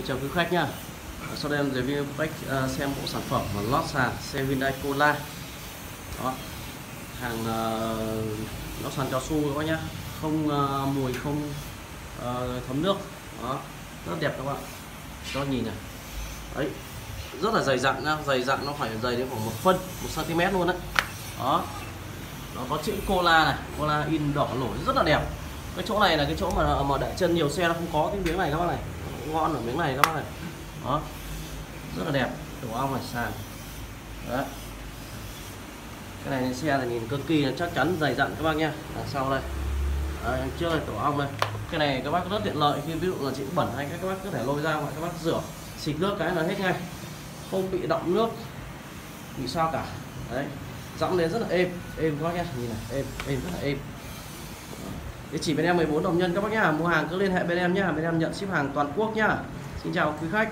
Xin chào quý khách nha Sau đây em review bách uh, xem bộ sản phẩm mà lót sàn xe Hyundai Cola. Đó. Hàng à, uh, lót sàn cao su các bác nhá. Không uh, mùi, không uh, thấm nước. Đó. Rất đẹp các bạn. Cho nhìn này. Đấy. Rất là dày dặn nha Dày dặn nó phải dày đến khoảng một phân, một cm luôn đấy Đó. Nó có chữ Cola này. Cola in đỏ nổi. Rất là đẹp. Cái chỗ này là cái chỗ mà mà đại chân nhiều xe nó không có cái miếng này các bác này ngon ở miếng này các bác này. Đó. Rất là đẹp. Tổ ong này sàn. Đó cái này xe là nhìn cực kỳ là chắc chắn dày dặn các bác nha đằng sau đây. Đấy, trước này tổ ong đây. Cái này các bác rất tiện lợi khi ví dụ là chị bẩn hay các bác có thể lôi ra ngoài các bác rửa xịt nước cái là hết ngay. Không bị động nước. Bị sao cả? Đấy. Dẫm đến rất là êm. Êm các bác nhé. Nhìn này êm êm rất là êm. Địa chỉ bên em 14 Đồng Nhân các bác nhá. Mua hàng cứ liên hệ bên em nhá. Bên em nhận ship hàng toàn quốc nhá. Xin chào quý khách.